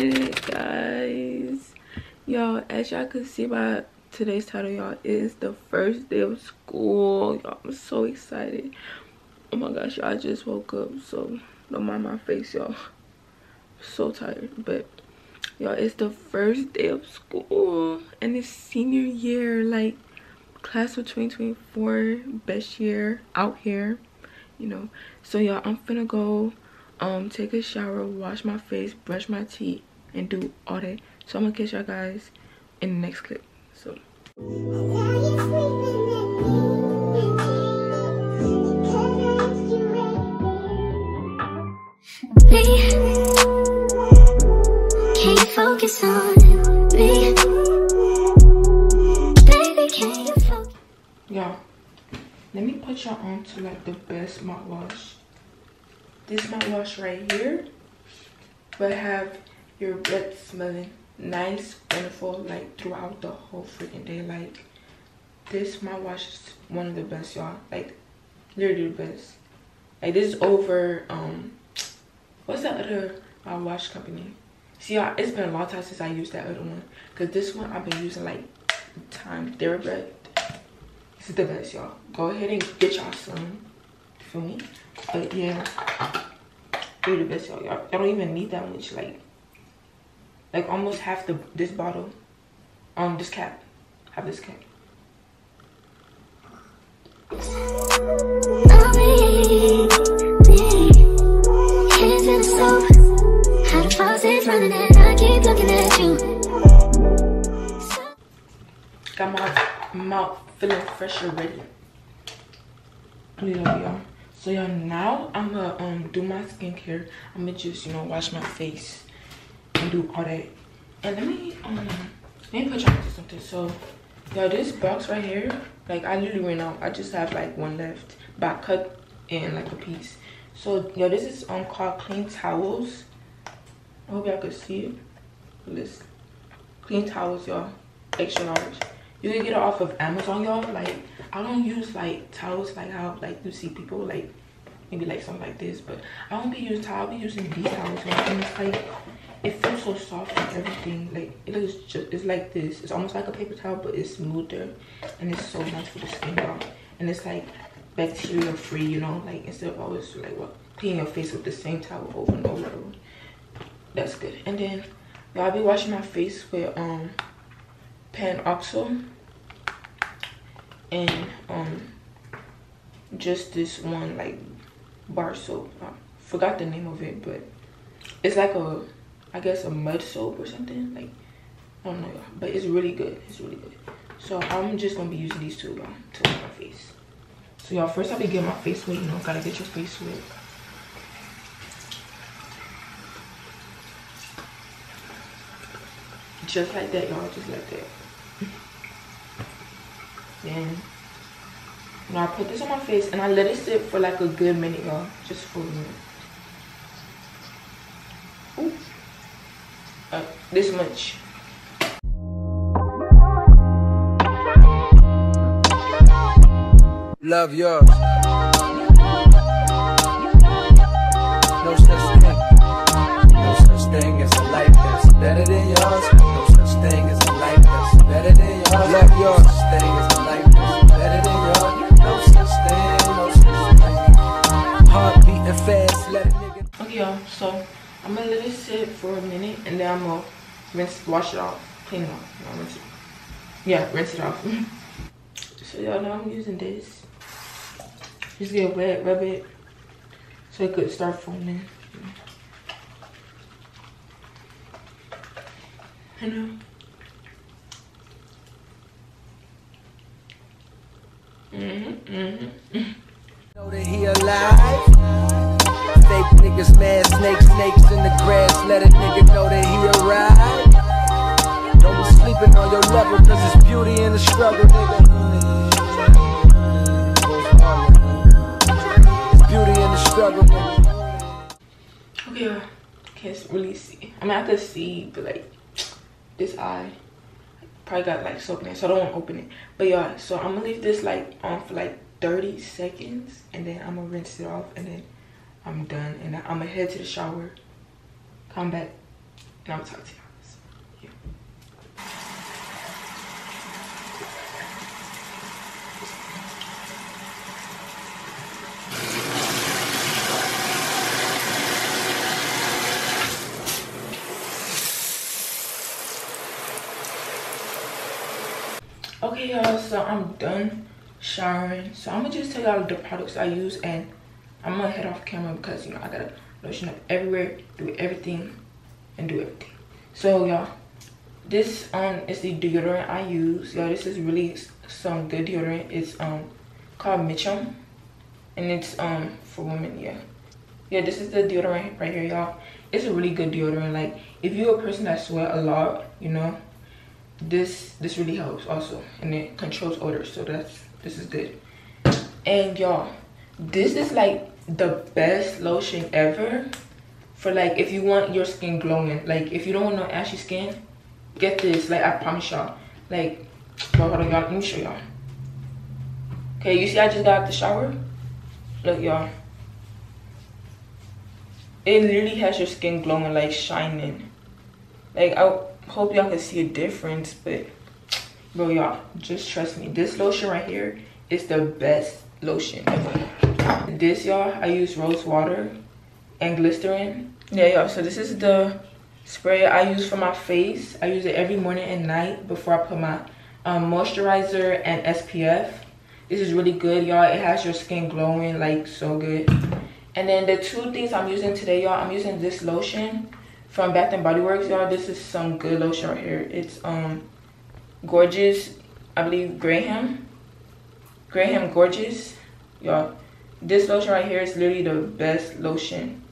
good guys. Y'all as y'all can see by today's title y'all is the first day of school. Y'all i'm so excited. Oh my gosh y'all just woke up so don't mind my face y'all. So tired but y'all it's the first day of school and it's senior year like class of 2024 best year out here you know. So y'all i'm finna go um take a shower wash my face brush my teeth and do all that so i'm gonna catch y'all guys in the next clip so Can't focus on me. You focus? y'all let me put y'all on to like the best mouthwash this mouthwash right here will have your breath smelling nice wonderful like throughout the whole freaking day like this mouthwash is one of the best y'all like literally the best like this is over um what's that other mouthwash company see y'all it's been a long time since i used that other one because this one i've been using like time TheraBreath this is the best, y'all. Go ahead and get y'all some. Feel me? But yeah, they're the best, y'all. Y'all don't even need that much. Like, like almost half the this bottle. Um, this cap. Have this cap. Got my mouth feeling fresh already. So y'all, now I'm gonna um do my skincare. I'm gonna just you know wash my face and do all that. And let me um let me put y'all into something. So y'all, this box right here, like I literally ran out. I just have like one left, but I cut in like a piece. So yo, this is um called Clean Towels. I hope y'all could see it. This clean towels, y'all, extra large you can get it off of amazon y'all like i don't use like towels like how like you see people like maybe like something like this but i don't be using towels. i'll be using these towels y'all, and it's like it feels so soft and everything. Like it looks just it's like this. It's almost like a paper towel but it's smoother and it's so nice for the skin and it's like bacteria free you know? Like instead of always like what cleaning your face with the same towel over and over. That's good. And then i'll be washing my face with um PanOxyl. And um just this one like bar soap. I forgot the name of it but it's like a i guess a mud soap or something like i don't know. But it's really good. It's really good. So i'm just gonna be using these two y'all to my face. So y'all first i'll be getting my face wet you know gotta get your face wet. Just like that y'all just like that. Then now I put this on my face and I let it sit for like a good minute y'all just for a minute Uh, this much Love yours. No such thing. No such thing as a life that's better than yours. No such thing as a life that's better than yours. Love yours. No such thing as a life that's better than yours. No such thing. No such thing. Heart beating fast. Let a nigga. okay y'all so I'm gonna let it sit for a minute and then I'm gonna rinse wash it off clean it off no, rinse it. yeah rinse it off so y'all know I'm using this just get wet rub it so it could start foaming I know mm-hmm, mm-hmm. Know that he alive. Fake niggas mad, snakes, snakes in the grass. Let a nigga know that he arrived. Don't be sleeping on your level, cause it's beauty in the struggle, nigga. It's beauty in the struggle, nigga. Okay, y'all. Can't really see. I mean, I could see, but like this eye probably got like soap in it, so I don't want to open it. But y'all, so I'm gonna leave this like on for like 30 seconds, and then I'm gonna rinse it off, and then I'm done, and I'm gonna head to the shower, come back, and I'm gonna talk to y'all. okay y'all so i'm done showering so i'm gonna just tell y'all the products i use and i'm gonna head off camera because you know i gotta lotion up everywhere do everything and do everything. So y'all this um is the deodorant i use. Y'all this is really some good deodorant. It's um called mitchum and it's um for women yeah. Yeah this is the deodorant right here y'all. It's a really good deodorant. Like if you're a person that sweat a lot you know this this really helps also and it controls odor so that's this is good. And y'all this is like the best lotion ever for like if you want your skin glowing. Like if you don't want no ashy skin get this. Like i promise y'all. Like bro, hold on y'all let me show y'all. Okay you see i just got out the shower? Look y'all. It literally has your skin glowing like shining. Like i hope y'all can see a difference but bro y'all just trust me. This lotion right here is the best lotion ever this y'all i use rose water and glycerin yeah y'all so this is the spray i use for my face i use it every morning and night before i put my um, moisturizer and spf this is really good y'all it has your skin glowing like so good and then the two things i'm using today y'all i'm using this lotion from Bath and Body Works, y'all. This is some good lotion right here. It's um gorgeous, I believe Gingham. Gingham Gorgeous. Y'all. This lotion right here is literally the best lotion.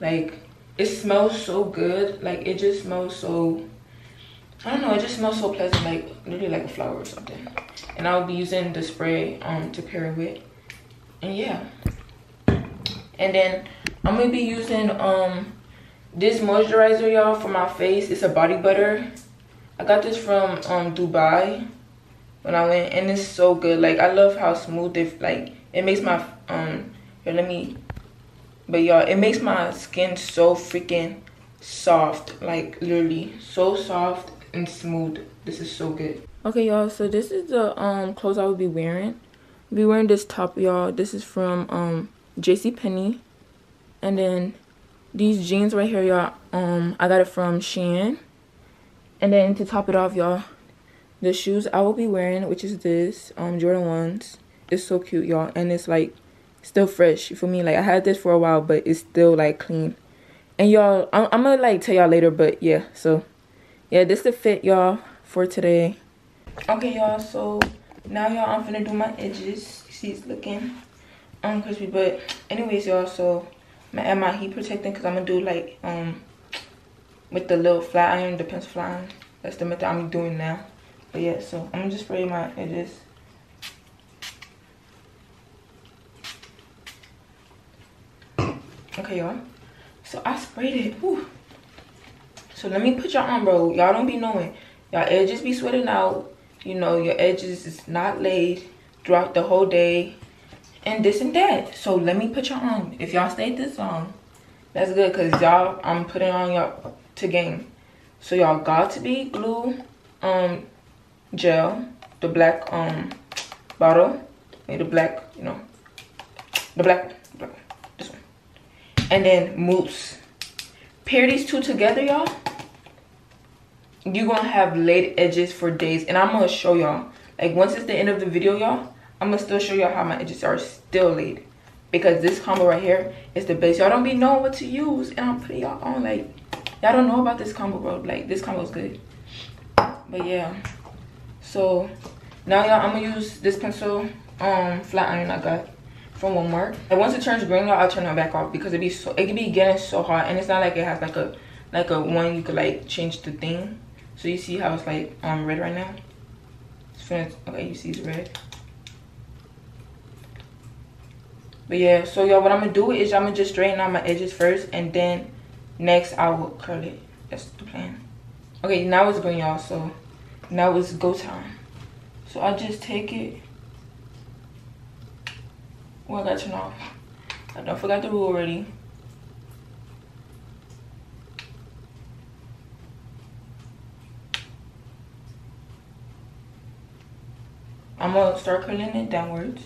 Like it smells so good. Like it just smells so I don't know, it just smells so pleasant, like literally like a flower or something. And I'll be using the spray um to pair it with. And yeah. And then I'm gonna be using um this moisturizer y'all for my face it's a body butter i got this from um dubai when i went and it's so good. Like i love how smooth it like it makes my um here let me but y'all it makes my skin so freaking soft. Like literally so soft and smooth. This is so good. Okay y'all so this is the um clothes i will be wearing. I'll be wearing this top y'all. This is from um jc penney. And then these jeans right here y'all um i got it from shein. And then to top it off y'all the shoes i will be wearing which is this um jordan ones it's so cute y'all. And it's like still fresh for me? Like i had this for a while but it's still like clean. And y'all I'm, I'm gonna like tell y'all later but yeah so yeah this the fit y'all for today. Okay y'all so now y'all i'm gonna do my edges. See it's looking um crispy but anyways y'all so I'm my heat protectant because I'm gonna do like um with the little flat iron, the pencil flat iron. That's the method I'm doing now. But yeah, so I'm just spray my edges. Okay, y'all. So I sprayed it. Whew. So let me put y'all on, bro. Y'all don't be knowing. Y'all edges be sweating out. You know, your edges is not laid throughout the whole day and this and that. So let me put y'all on. If y'all stayed this long, that's good because y'all, I'm putting on y'all to game. So y'all got to be glue um gel, the black um bottle, the black, you know, the black, black this one. And then mousse. Pair these two together, y'all. You're gonna have laid edges for days. And I'm gonna show y'all. Like once it's the end of the video, y'all, I'm gonna still show y'all how my edges are still laid because this combo right here is the best. Y'all don't be knowing what to use and I'm putting y'all on like y'all don't know about this combo bro. Like this combo is good. But yeah. So now y'all I'm gonna use this pencil um flat iron I got from Walmart. And once it turns green, y'all I'll turn it back off because it be so it can be getting so hot and it's not like it has like a like a one you could like change the thing. So you see how it's like um red right now? It's finished. Okay, you see it's red. But yeah, so y'all, what I'm gonna do is I'm gonna just straighten out my edges first, and then next I will curl it. That's the plan. Okay, now it's green, y'all. So now it's go time. So I just take it. Well, I gotta turn off. I don't forgot the rule already. I'm gonna start curling it downwards.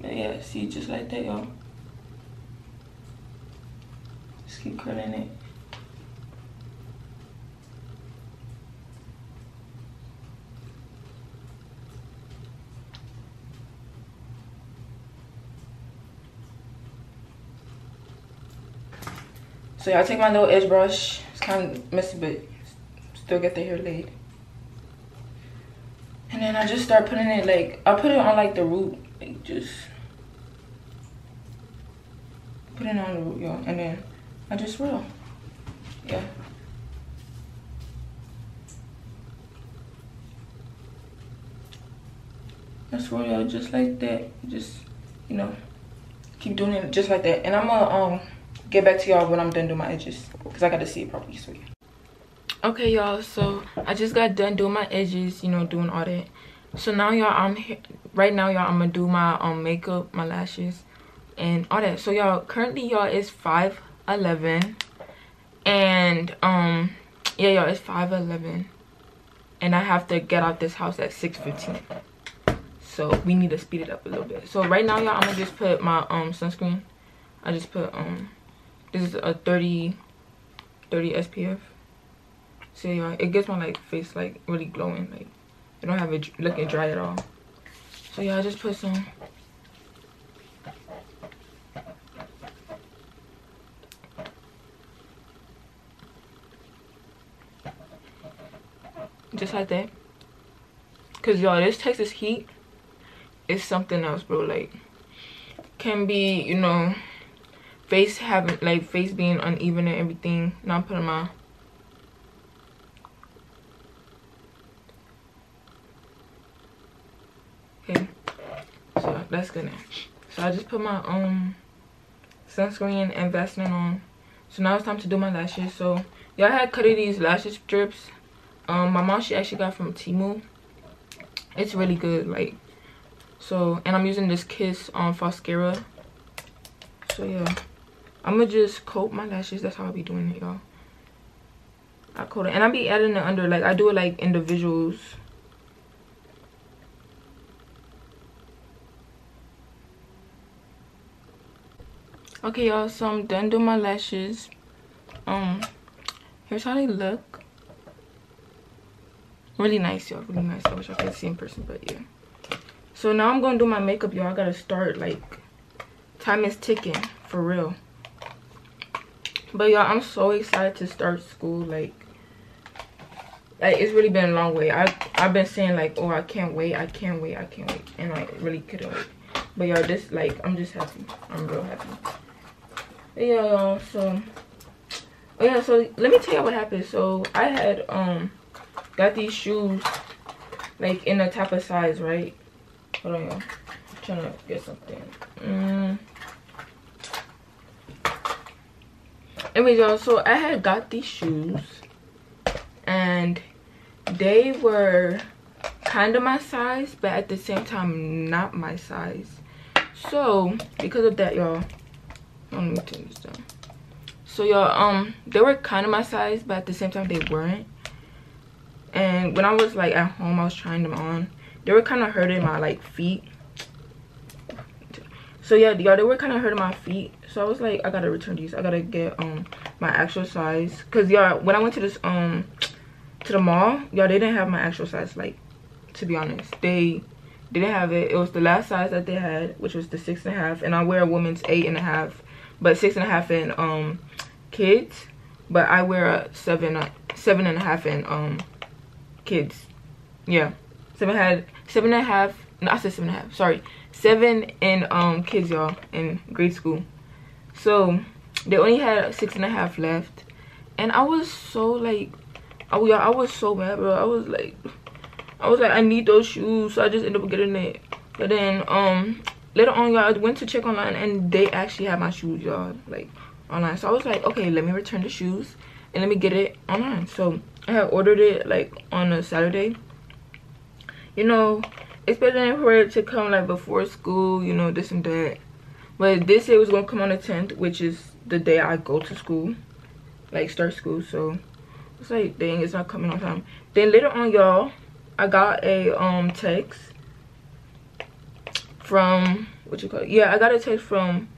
But yeah, see, just like that, y'all. Keep curling it. So y'all take my little edge brush. It's kind of messy, but still get the hair laid. And then I just start putting it like, I put it on like the root, like just put it on the root, y'all. And then I just will. Yeah. That's real, y'all. Just like that. Just, you know, keep doing it just like that. And I'm gonna um, get back to y'all when I'm done doing my edges. Because I got to see it properly. So, yeah. Okay, y'all. So, I just got done doing my edges, you know, doing all that. So, now, y'all, I'm here. Right now, y'all, I'm gonna do my um, makeup, my lashes, and all that. So, y'all, currently, y'all, it's 5 11 and um yeah y'all it's 511 and i have to get out this house at 6:15. so we need to speed it up a little bit. So right now y'all i'm gonna just put my um sunscreen. I just put um this is a 30 30 spf so y'all it gets my like face like really glowing. Like I don't have it looking dry at all. So y'all just put some just like that. Because y'all this texas heat is something else bro. Like can be you know face having like face being uneven and everything. Now i'm putting my okay. So that's good now so i just put my um sunscreen and vaseline on. So now it's time to do my lashes. So y'all had cut these lashes strips um my mom she actually got from Temu it's really good like so and i'm using this kiss on Falscara so yeah I'm gonna just coat my lashes. That's how i'll be doing it, y'all. I coat it. And i'll be adding it under, like, I do it, like, individuals. Okay, y'all, so I'm done doing my lashes. Um, here's how they look. Really nice, y'all. Really nice. I wish I could see in person, but yeah. So now I'm gonna do my makeup, y'all. I gotta start, like, time is ticking, for real but y'all i'm so excited to start school like like it's really been a long way i i've been saying like oh i can't wait i can't wait i can't wait and i really couldn't wait but y'all this like i'm just happy i'm real happy but yeah y'all so oh yeah so let me tell you what happened so i had um got these shoes like in a type of size right? Hold on y'all. Trying to get something. Mm. anyways y'all so i had got these shoes and they were kind of my size but at the same time not my size. So because of that y'all let me turn this down. So y'all um they were kind of my size but at the same time they weren't and when i was like at home i was trying them on. They were kind of hurting my like feet. So yeah y'all they were kind of hurting my feet. So i was like i gotta return these. I gotta get um my actual size. Because y'all when i went to this um to the mall y'all they didn't have my actual size like to be honest. They didn't have it. It was the last size that they had which was the six and a half. And i wear a woman's eight and a half but six and a half in um kids. But i wear a seven seven and a half in um kids. Yeah. Seven had seven and a half no i said seven and a half sorry. Seven in um kids y'all in grade school. So they only had six and a half left. And i was so like oh yeah i was so mad bro. I was like i was like i need those shoes. So i just ended up getting it. But then um later on y'all i went to check online and they actually had my shoes y'all like online. So i was like okay let me return the shoes and let me get it online. So i ordered it like on a saturday. You know expecting for it to come like before school, you know, this and that. but this day was gonna come on the 10th which is the day i go to school like start school so it's like dang it's not coming on time. Then later on y'all i got a um text from what you call it? Yeah i got a text from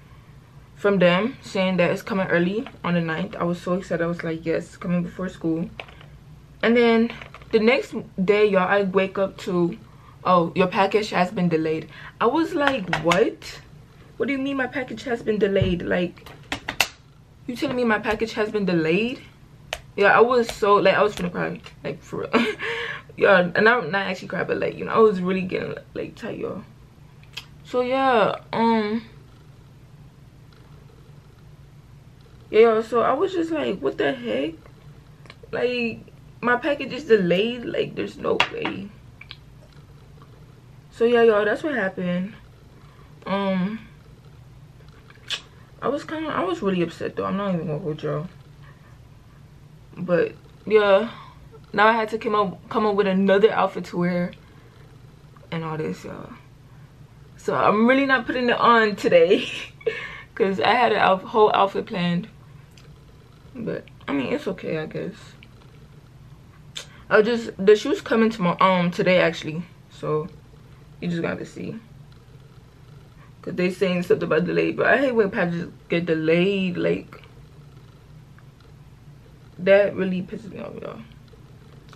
from them saying that it's coming early on the 9th i was so excited. I was like yes coming before school and then the next day y'all i wake up to oh your package has been delayed. I was like what? What do you mean my package has been delayed? Like you telling me my package has been delayed? Yeah i was so like i was gonna cry like for real. Yeah and i'm not actually cry but like you know i was really getting like tight y'all. So yeah um yeah so i was just like what the heck? Like my package is delayed like there's no way. So yeah y'all that's what happened. Um i was kind of i was really upset though. I'm not even gonna hold y'all. But yeah now i had to come up come up with another outfit to wear and all this y'all. So i'm really not putting it on today because i had a whole outfit planned. But i mean it's okay i guess i just the shoes coming tomorrow um today actually. So you just got to see. Because they saying something about delayed but i hate when packages get delayed like that really pisses me off y'all.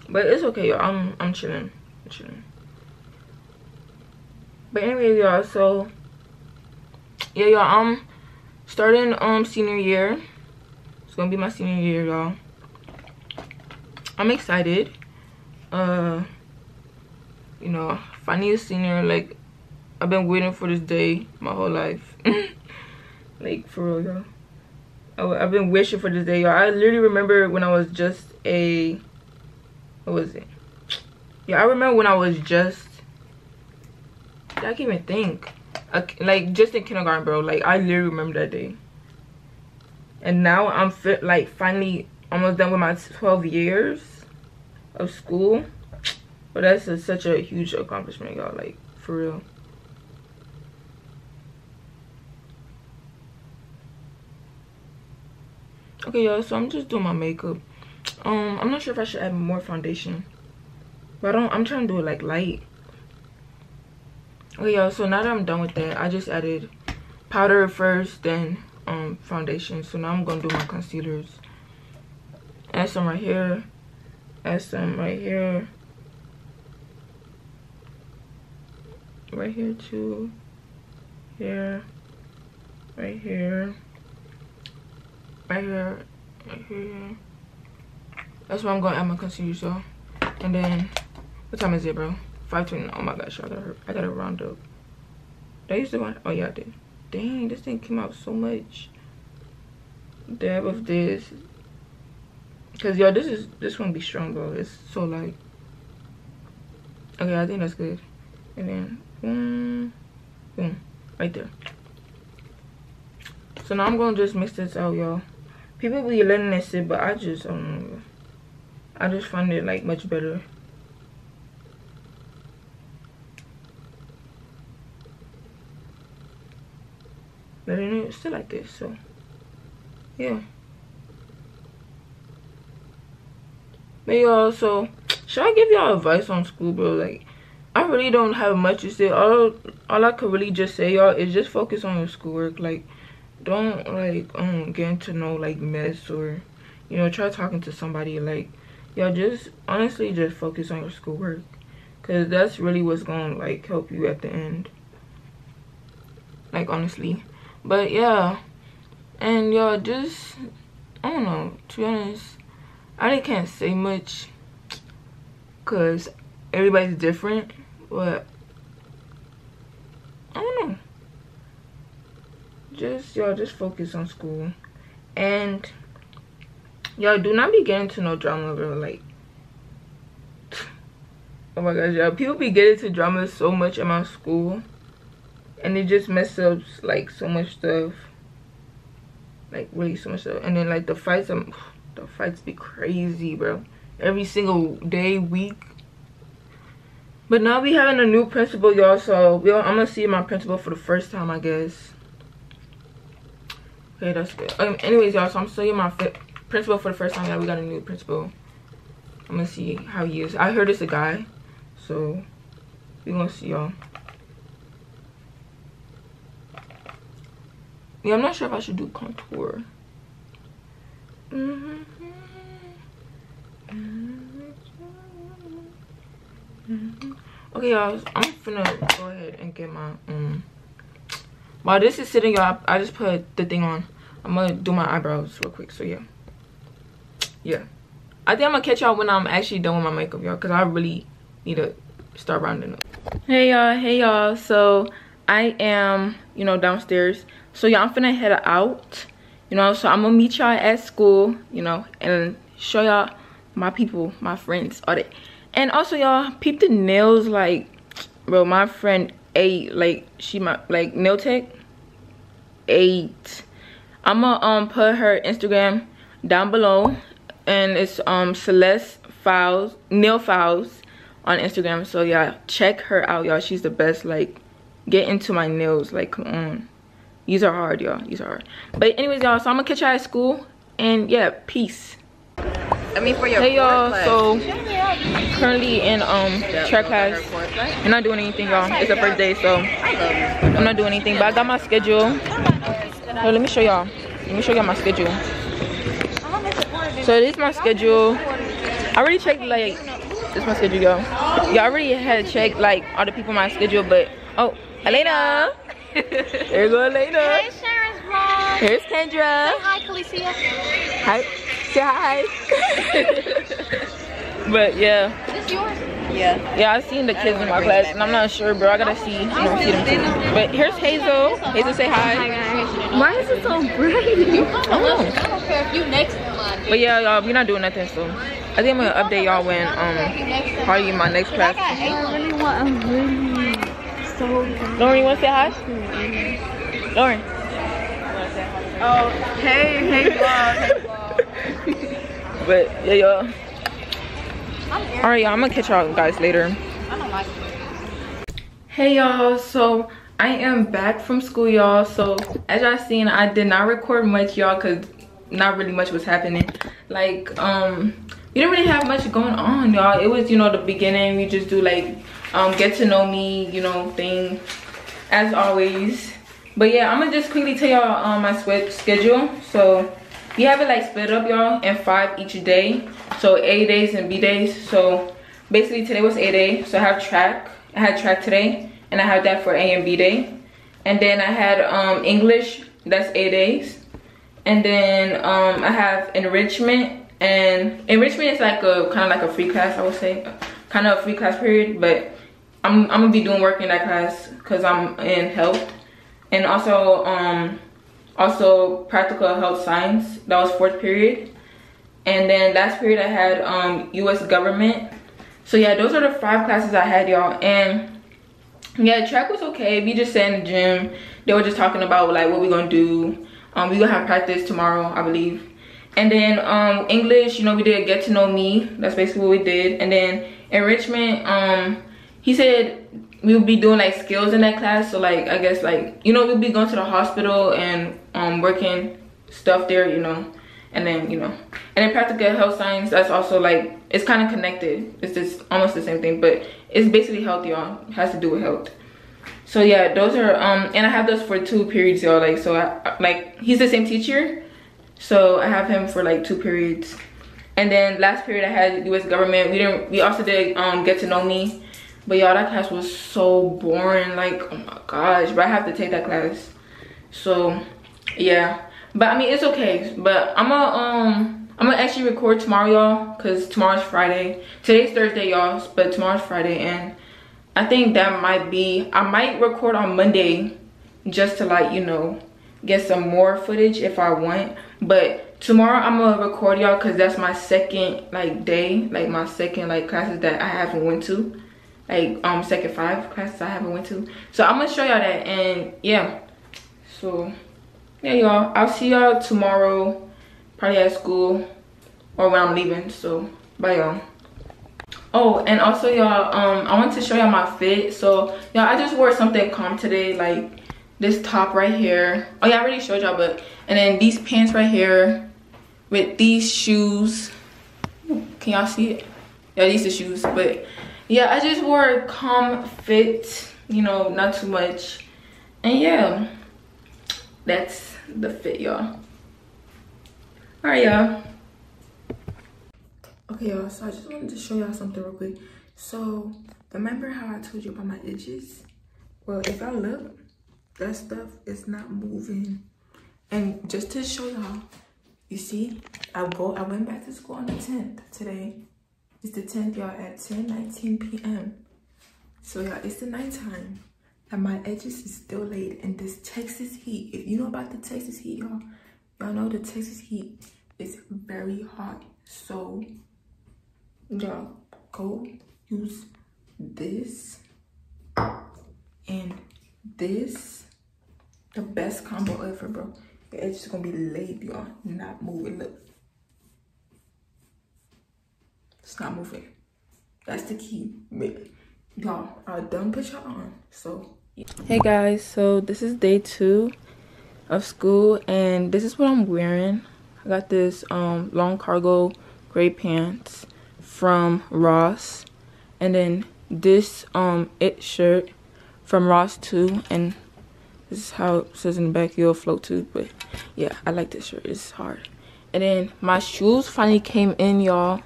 But it's okay y'all. I'm i'm chilling. I'm chilling. But anyway y'all so yeah y'all i'm starting um senior year. It's gonna be my senior year y'all. I'm excited uh you know a senior like i've been waiting for this day my whole life. Like for real y'all. I've been wishing for this day y'all. I literally remember when i was just a what was it? Yeah i remember when i was just i can't even think. Like just in kindergarten bro. Like i literally remember that day. And now i'm fit like finally almost done with my 12 years of school. But that's a, such a huge accomplishment y'all like for real. Okay y'all so i'm just doing my makeup. Um i'm not sure if i should add more foundation but i don't i'm trying to do it like light. Okay y'all so now that i'm done with that i just added powder first then um foundation. So now i'm gonna do my concealers. Add some right here add some right here. Right here too. Here. Right here. Right here. Right here. That's where i'm gonna add my concealer so and then what time is it bro? 520 oh my gosh i gotta i gotta round up. Did i used to want oh yeah i did. Dang this thing came out so much. Dab of this because y'all this is this won't be strong bro. It's so light. Okay i think that's good. And then boom boom right there. So now i'm gonna just mix this out y'all. People be letting it sit but i just um i just find it like much better. But it's still like this so yeah but y'all so should i give y'all advice on school bro? Like i really don't have much to say. All all i could really just say y'all is just focus on your schoolwork. Like don't like um get into no like mess or you know try talking to somebody. Like y'all just honestly just focus on your schoolwork. Because that's really what's gonna like help you at the end. Like honestly. But yeah. And y'all just i don't know to be honest i really can't say much because everybody's different but i don't know. Just y'all just focus on school. And y'all do not be getting to no drama bro like oh my gosh y'all people be getting to drama so much in my school and it just messes up like so much stuff. Like really so much stuff. And then like the fights um the fights be crazy bro every single day week but now we having a new principal y'all so yo i'm gonna see my principal for the first time i guess Okay, that's good. Um, anyways, y'all, so I'm still my principal for the first time. Y'all, we got a new principal. I'm gonna see how he is. I heard it's a guy, so we gonna see y'all. Yeah, I'm not sure if I should do contour. Mm-hmm. Okay, y'all, I'm finna go ahead and get my um. While this is sitting, y'all, I just put the thing on. I'm gonna do my eyebrows real quick. So yeah, yeah. I think I'm gonna catch y'all when I'm actually done with my makeup, y'all, cause I really need to start rounding up. Hey y'all, hey y'all. So I am, you know, downstairs. So y'all, I'm finna head out. You know, so I'm gonna meet y'all at school, you know, and show y'all my people, my friends, all that. And also y'all, peep the nails like bro, my friend eight, like she my like nail tech eight. I'ma um put her Instagram down below and it's um Celeste Files, nail files on Instagram. So y'all check her out, y'all. She's the best. Like, get into my nails. Like, come on. These are hard, y'all. These are hard. But anyways, y'all, so I'm gonna catch y'all at school. And yeah, peace. I mean, for your Hey y'all, so currently in um track class. I'm not doing anything, y'all. It's the first day, so I'm not doing anything. But I got my schedule. Here, let me show y'all. Let me show y'all my schedule. So this is my schedule. I already checked like this is my schedule, y'all. Y'all already had checked like all the people my schedule, but oh, Elena. There you go, Elena. Hey, Sharon's vlog. Here's Kendra. Hi, Khaleesi. Hi. Say hi. but yeah. Is this yours? Yeah. Yeah, I've seen the kids in my class, and I'm not sure, bro. I gotta see, you know, see them too. But here's Hazel. Hazel, say hi. Why is it so bright? You come I don't know. I don't care if you next. But yeah, y'all, we're not doing nothing, so I think I'm gonna update y'all when um probably in my next class. I really want a really so Lauren, you wanna say hi? Lauren. Oh, hey, hey, vlog. Hey, vlog. But yeah, y'all. All right, y'all. I'm gonna catch y'all guys later. I don't like Hey y'all, so I am back from school y'all. So as y'all seen, I did not record much y'all cause not really much was happening. Like um we didn't really have much going on y'all. It was you know the beginning. We just do like um get to know me, you know, thing as always. But yeah, I'm gonna just quickly tell y'all um my schedule. So we have it like split up y'all in five each day. So A days and B days. So basically today was A day. So I have track. I had track today and I had that for A and B day. And then I had um English, that's A days. And then um I have enrichment and enrichment is like a kind of like a free class I would say. Kind of a free class period, but I'm I'm gonna be doing work in that class because I'm in health. And also um also practical health science, that was fourth period. And then last period I had um US government. So yeah, those are the five classes I had y'all. And yeah, track was okay. We just sat in the gym. They were just talking about like what we're gonna do. Um we gonna have practice tomorrow, I believe. And then um English, you know, we did get to know me. That's basically what we did. And then enrichment, um, he said we would be doing like skills in that class. So like I guess like you know we'll be going to the hospital and um working stuff there, you know. And then you know, and then practical health science. That's also like it's kind of connected. It's just almost the same thing, but it's basically health, y'all. Has to do with health. So yeah, those are um, and I have those for two periods, y'all. Like so, I like he's the same teacher, so I have him for like two periods. And then last period I had U.S. government. We didn't. We also did um get to know me, but y'all that class was so boring. Like oh my gosh, but I have to take that class. So yeah, but I mean it's okay. But I'm gonna um I'm gonna actually record tomorrow, y'all, cause tomorrow's Friday. Today's Thursday, y'all, but tomorrow's Friday, and I think that might be. I might record on Monday, just to like you know get some more footage if I want. But tomorrow I'm gonna record y'all cause that's my second like day, like my second like classes that I haven't went to. Like um second five classes I haven't went to. So I'm gonna show y'all that and yeah. So yeah y'all, I'll see y'all tomorrow, probably at school or when I'm leaving. So bye y'all. Oh, and also y'all, um, I want to show y'all my fit. So y'all, I just wore something calm today, like this top right here. Oh yeah, I already showed y'all, but and then these pants right here with these shoes. Can y'all see it? Yeah, these are shoes, but yeah, I just wore a calm fit, you know, not too much. And yeah, that's the fit, y'all. All right, y'all. Okay, y'all, so I just wanted to show y'all something real quick. So, remember how I told you about my edges? Well, if I look, that stuff is not moving. And just to show y'all, you see, I go I went back to school on the 10th today. It's the 10th, y'all, at 10 19 p.m. So y'all, it's the nighttime. And my edges is still laid in this Texas heat. If you know about the Texas heat, y'all, y'all know the Texas heat is very hot. So y'all go use this and this the best combo ever bro it's just gonna be laid y'all not moving look it's not moving. That's the key. Y'all i done put y'all on so yeah. hey guys so this is day two of school and this is what i'm wearing. I got this um long cargo gray pants from ross and then this um it shirt from ross too and this is how it says in the back you'll float too but yeah i like this shirt. It's hard. And then my shoes finally came in y'all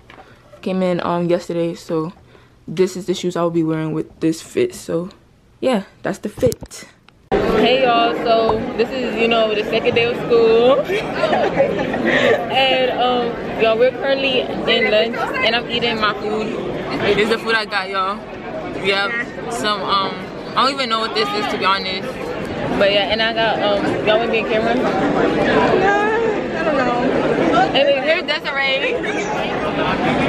came in um yesterday so this is the shoes i'll be wearing with this fit so yeah that's the fit. Hey y'all so this is you know the second day of school. And um y'all we're currently in lunch and i'm eating my food. This is the food i got y'all. We have some um i don't even know what this is to be honest. But yeah and i got um y'all want to be in camera? No. i don't know and then here's desiree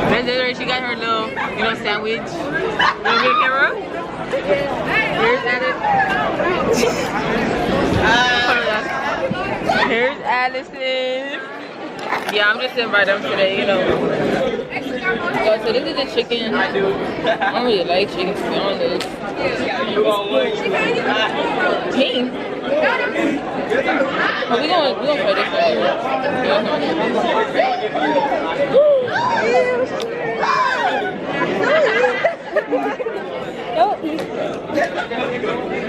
there's desiree she got her little you know sandwich be in camera here's Alice. Uh, here's Allison yeah i'm just by them today you know so this is the chicken. I do. I don't really like chicken to be honest. You all like Team. We gonna we gonna try this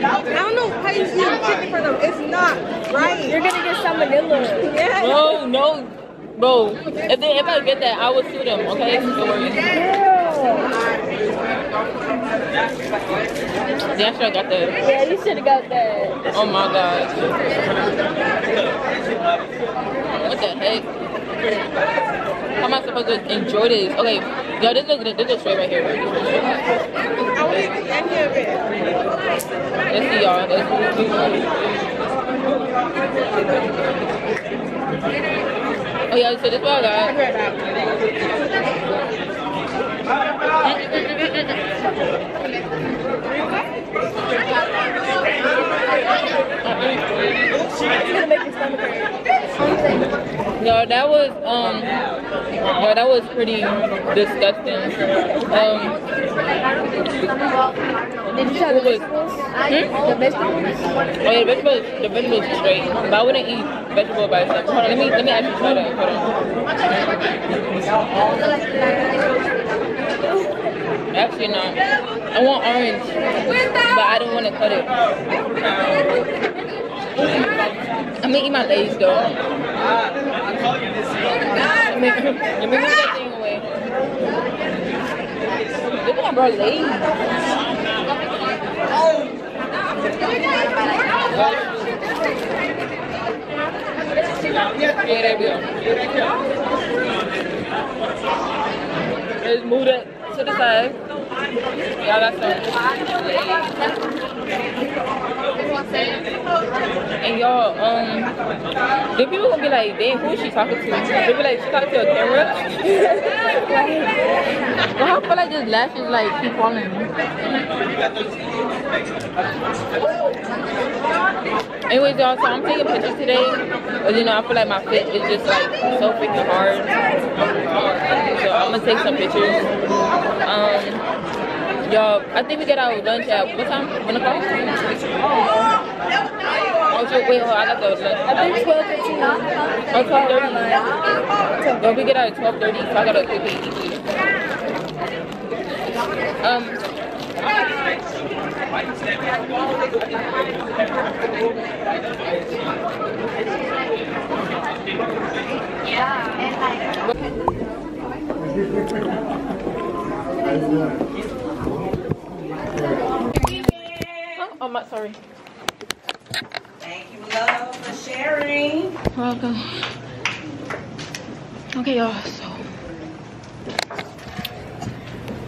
I don't know how you chicken for them. It's not right. You're gonna get salmonella. Yeah. No, no, bro. If they if I get that, I will sue them. Okay, don't worry. Yeah, I should have got that. Yeah, you should have got that. Oh my god. What the heck? How am I supposed to enjoy this? Okay, yo, this looks this looks straight right here. I want any of it. Let's see y'all. Let's Oh yeah, so this is what I got. No, that was um, no, that was pretty disgusting. Um, Did you try the vegetables? hmm? The vegetables? Oh yeah, vegetables, the vegetables are straight, but I wouldn't eat vegetable by itself. Hold on, let me let me actually try that. Hold on. Actually not. I want orange, but I don't want to cut it. I'm gonna eat my Lay's though. Me, let me move that thing away. Look at that bro, Lay's. Yeah, there we go. Let's move that to the side. Y'all got some. And y'all, um, the people gonna be like, damn, who is she talking to? They'll be like, she talking to a camera. well, I feel like this lashes like keep falling. Anyways, y'all, so I'm taking pictures today, but you know, I feel like my fit is just like so freaking hard. I'm gonna take some pictures. Um, y'all, I think we get our lunch at what time? One o'clock. Oh, so wait, hold on. I got the. I think 12, 15. Oh, 12:30. Don't we get out at 12:30? So I gotta quickly eat. Um. Oh, my sorry. Thank you, love, for sharing. Welcome. Okay, y'all. So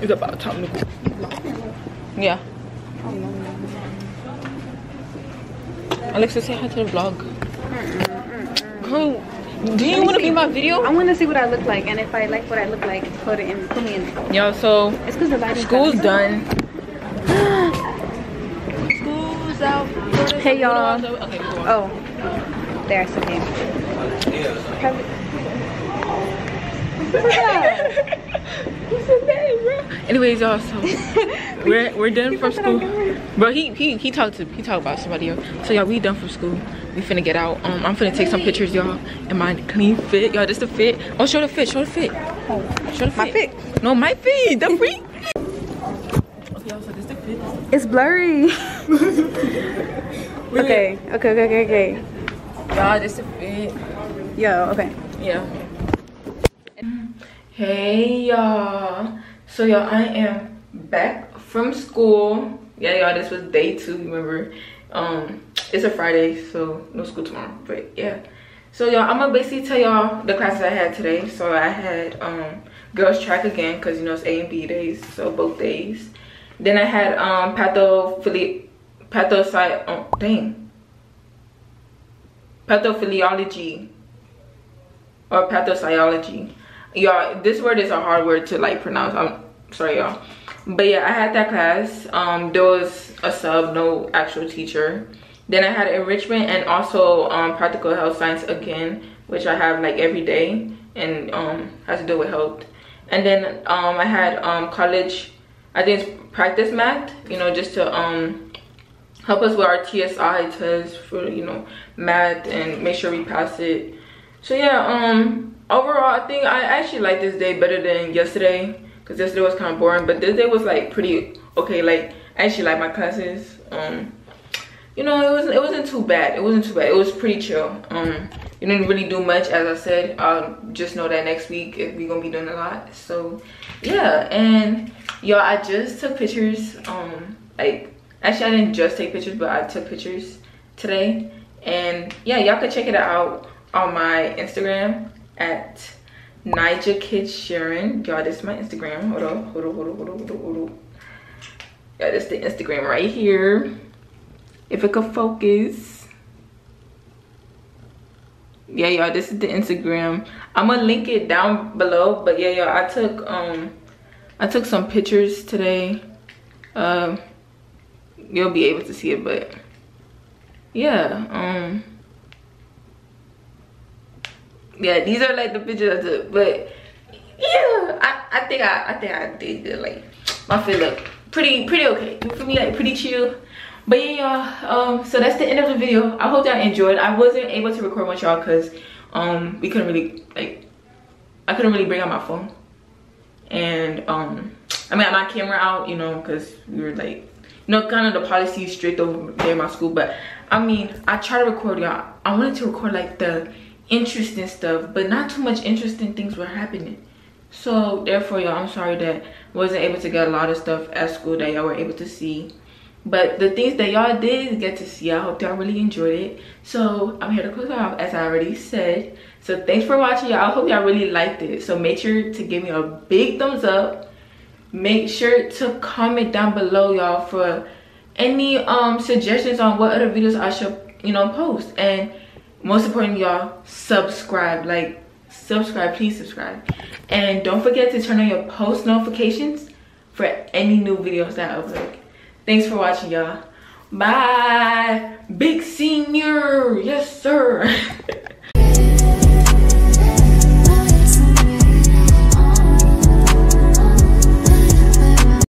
it's about time to go. Yeah. Alexa, say hi to the vlog. Girl, do you want to be my video? I want to see what I look like, and if I like what I look like, put it in, put me in. it. Yo, so It's because the lighting. school's done. school's out. Hey, y'all. Okay. Oh, there's the game. Anyways, y'all, so we're we're done from school. Bro, he he he talked to he talked about somebody else. So y'all, we done from school. We finna get out. Um, I'm finna take some pictures, y'all. And my clean fit, y'all. This the fit. Oh, show the fit. Show the fit. Show the fit. My fit. No, my fit. The free. Okay, y'all. So this the fit. It's blurry. okay, okay, okay, okay, okay. Y'all, this the fit. Yo, okay. Yeah. Hey y'all. So y'all, I am back from school. Yeah, y'all, this was day two, remember? Um, it's a Friday, so no school tomorrow. But yeah. So y'all, I'm gonna basically tell y'all the classes I had today. So I had um girls track again, cause you know it's A and B days, so both days. Then I had um pathophili pathocy oh dang. Pathophysiology or pathophysiology. Y'all, this word is a hard word to like pronounce. I'm sorry, y'all. But yeah, I had that class. Um, there was a sub, no actual teacher. Then I had enrichment and also um, practical health science again, which I have like every day and um, has to do with health. And then um, I had um, college, I think it's practice math, you know, just to um, help us with our TSI test for, you know, math and make sure we pass it. So yeah, um, overall, I think I actually like this day better than yesterday because yesterday was kind of boring, but this day was like pretty okay. Like I actually like my classes. Um, you know, it wasn't it wasn't too bad. It wasn't too bad. It was pretty chill. Um, you didn't really do much, as I said. I'll just know that next week we're gonna be doing a lot. So yeah, and y'all, I just took pictures. Um, like actually, I didn't just take pictures, but I took pictures today. And yeah, y'all can check it out on my Instagram at Naija Kids Sharon. Y'all, this is my Instagram. Hold hold hold hold hold. Yeah, this is the Instagram right here. If it could focus. Yeah, y'all, this is the Instagram. I'm gonna link it down below. But yeah, y'all, I took um I took some pictures today. Um you'll be able to see it, but yeah, um yeah, these are like the pictures I took, but yeah, I, I think I I think I did good. Like my fit look pretty pretty okay. For me, like pretty chill. But yeah, y'all. Um, so that's the end of the video. I hope y'all enjoyed. I wasn't able to record much y'all because um we couldn't really like I couldn't really bring out my phone. And um I mean my camera out, you know, because we were like you know kind of the policy strict over there in my school. But I mean I try to record y'all. I wanted to record like the interesting stuff, but not too much interesting things were happening. So therefore, y'all, I'm sorry that wasn't able to get a lot of stuff at school that y'all were able to see. But the things that y'all did get to see, I hope y'all really enjoyed it. So I'm here to close off, as I already said. So thanks for watching, y'all. I hope y'all really liked it. So make sure to give me a big thumbs up. Make sure to comment down below, y'all, for any um suggestions on what other videos I should, you know, post. And most importantly y'all subscribe like subscribe please subscribe and don't forget to turn on your post notifications for any new videos that i upload thanks for watching y'all. Bye. Big senior. Yes sir